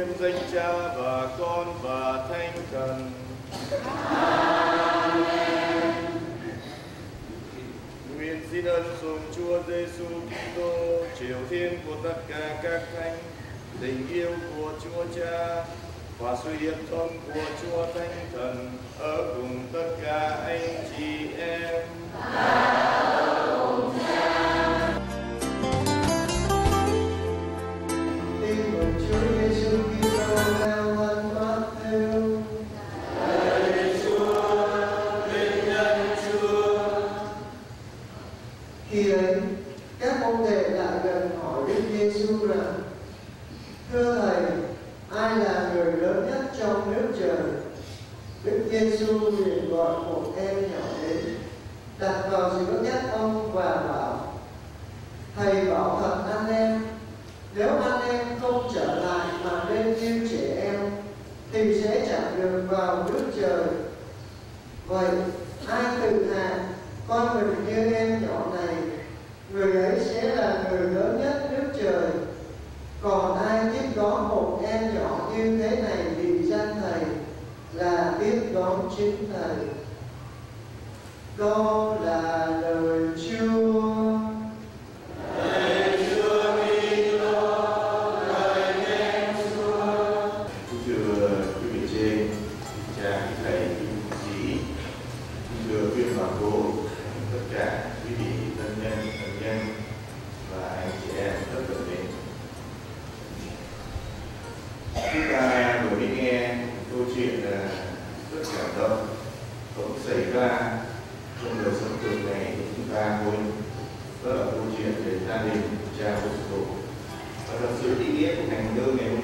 nhân danh Cha và Con và Thánh Thần. Nguyện xin ơn dùng Chúa Giêsu Kitô, triều thiên của tất cả các thánh, tình yêu của Chúa Cha và sự hiệp thông của Chúa Thánh Thần ở cùng tất cả anh các môn đệ lại gần hỏi Đức Giêsu rằng: Thưa thầy, ai là người lớn nhất trong nước trời? Đức Giêsu liền gọi một em nhỏ đến, đặt vào giữa nhất ông và bảo: Thầy bảo thật anh em, nếu anh em không trở lại mà nên như trẻ em, thì sẽ chẳng được vào nước trời. Vậy, ai tự hạ con mình như em nhỏ này, người ấy sẽ là người lớn nhất nước trời. Còn ai biết đón một em nhỏ như thế này vì danh thầy là biết đón chính thầy. Đó là lời Chúa. Kính thưa quý vị trên, cha, quý thầy, quý cô chị, kính thưa quý bà cô, tất cả quý vị thân nhân, thân nhân và anh chị em rất thân mến. Chúng ta vừa mới nghe câu chuyện là cảm động cũng xảy ra trong đời sống thường ngày của chúng ta thôi. Đó là câu chuyện về gia đình, cha Bosco. Và thật sự ý nghĩa của ngành thơ ngày hôm